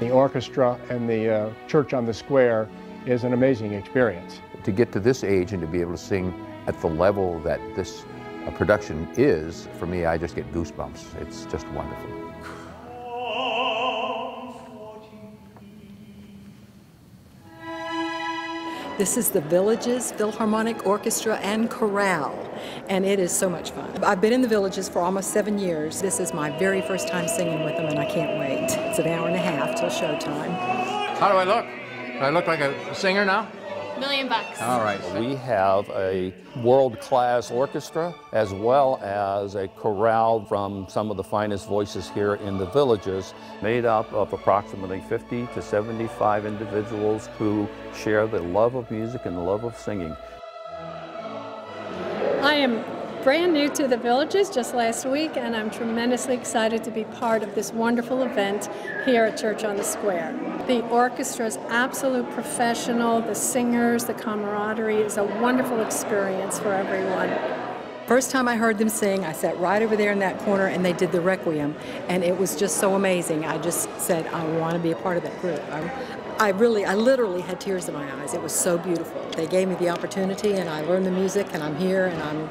The orchestra and the uh, church on the square is an amazing experience. To get to this age and to be able to sing at the level that this uh, production is, for me, I just get goosebumps. It's just wonderful. This is the Villages Philharmonic Orchestra and Chorale, and it is so much fun. I've been in the Villages for almost seven years. This is my very first time singing with them, and I can't wait. It's an hour and a half till showtime. How do I look? Do I look like a singer now? Million bucks. All right. We have a world-class orchestra as well as a chorale from some of the finest voices here in the villages, made up of approximately 50 to 75 individuals who share the love of music and the love of singing. I am brand new to the villages just last week and I'm tremendously excited to be part of this wonderful event here at Church on the Square. The orchestra is absolute professional, the singers, the camaraderie is a wonderful experience for everyone. First time I heard them sing, I sat right over there in that corner and they did the Requiem, and it was just so amazing. I just said, I want to be a part of that group. I, I really, I literally had tears in my eyes. It was so beautiful. They gave me the opportunity and I learned the music and I'm here and I'm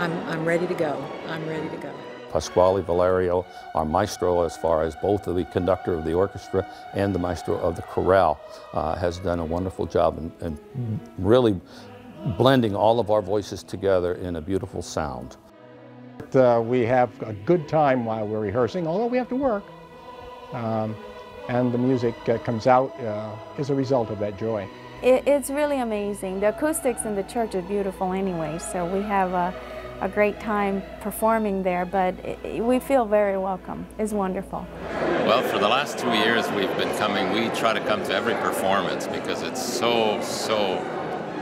I'm, I'm ready to go. I'm ready to go. Pasquale Valerio, our maestro as far as both the conductor of the orchestra and the maestro of the chorale, uh, has done a wonderful job in, in, really blending all of our voices together in a beautiful sound. Uh, we have a good time while we're rehearsing, although we have to work. Um, and the music uh, comes out uh, as a result of that joy. It, it's really amazing. The acoustics in the church are beautiful anyway, so we have a a great time performing there, but it, we feel very welcome. It's wonderful. Well, for the last two years we've been coming, we try to come to every performance because it's so, so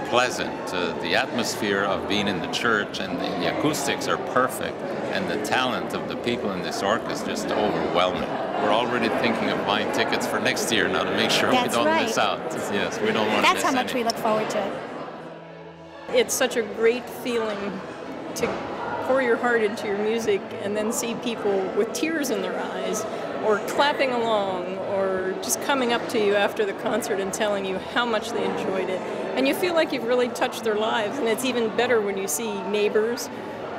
pleasant. Uh, the atmosphere of being in the church and the, the, acoustics are perfect and the talent of the people in this orchestra is just overwhelming. We're already thinking of buying tickets for next year now to make sure That's we don't right. miss out. Yes, we don't want That's to miss how much any. we look forward to it. It's such a great feeling to pour your heart into your music and then see people with tears in their eyes or clapping along or just coming up to you after the concert and telling you how much they enjoyed it. And you feel like you've really touched their lives. And it's even better when you see neighbors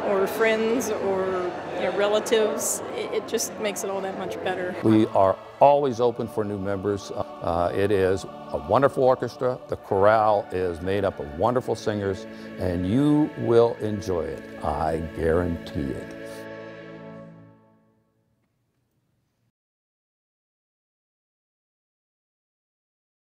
or friends or you know, relatives. It, it, just makes it all that much better. We are always open for new members. Uh, it is a wonderful orchestra. The chorale is made up of wonderful singers, and you will enjoy it. I guarantee it.